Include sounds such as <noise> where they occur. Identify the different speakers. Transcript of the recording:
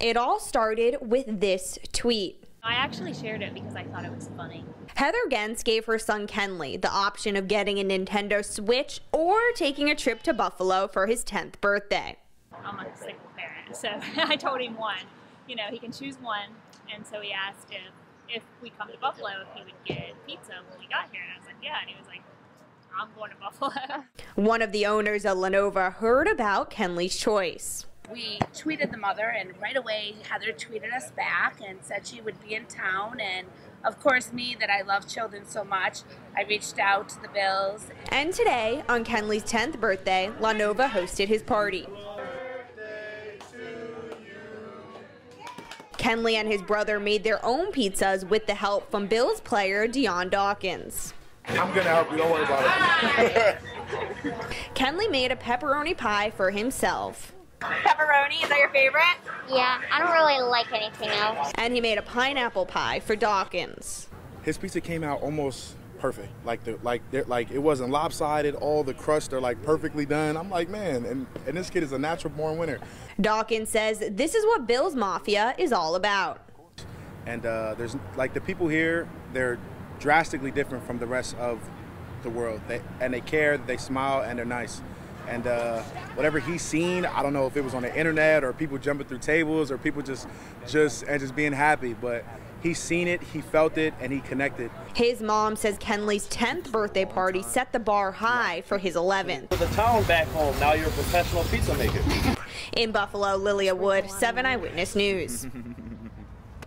Speaker 1: It all started with this tweet.
Speaker 2: I actually shared it because I thought it was funny.
Speaker 1: Heather Gens gave her son Kenley the option of getting a Nintendo Switch or taking a trip to Buffalo for his 10th birthday.
Speaker 2: I'm a single parent, so <laughs> I told him one. You know, he can choose one, and so he asked if if we come to Buffalo, if he would get pizza when we got here, and I was like, yeah, and he was like, I'm going to Buffalo. <laughs>
Speaker 1: One of the owners of La Nova heard about Kenley's choice.
Speaker 3: We tweeted the mother, and right away Heather tweeted us back and said she would be in town. And of course, me, that I love children so much, I reached out to the Bills.
Speaker 1: And today, on Kenley's 10th birthday, La Nova hosted his party. Kenley and his brother made their own pizzas with the help from Bills player Dion Dawkins.
Speaker 4: I'm gonna help you, don't worry about it. <laughs>
Speaker 1: Kenley made a pepperoni pie for himself.
Speaker 5: Pepperoni, is that your favorite?
Speaker 6: Yeah, I don't really like anything else.
Speaker 1: And he made a pineapple pie for Dawkins.
Speaker 4: His pizza came out almost perfect. Like the like like it wasn't lopsided. All the crust are like perfectly done. I'm like, man, and and this kid is a natural born winner.
Speaker 1: Dawkins says this is what Bills Mafia is all about.
Speaker 4: And uh, there's like the people here, they're drastically different from the rest of the world. They and they care, they smile, and they're nice. And uh, whatever he's seen, I don't know if it was on the internet or people jumping through tables or people just just and just being happy, but He's seen it, he felt it, and he connected.
Speaker 1: His mom says Kenley's 10th birthday party set the bar high for his 11th.
Speaker 7: For the town back home, now you're a professional pizza maker.
Speaker 1: In Buffalo, Lilia Wood, 7 Eyewitness News. <laughs>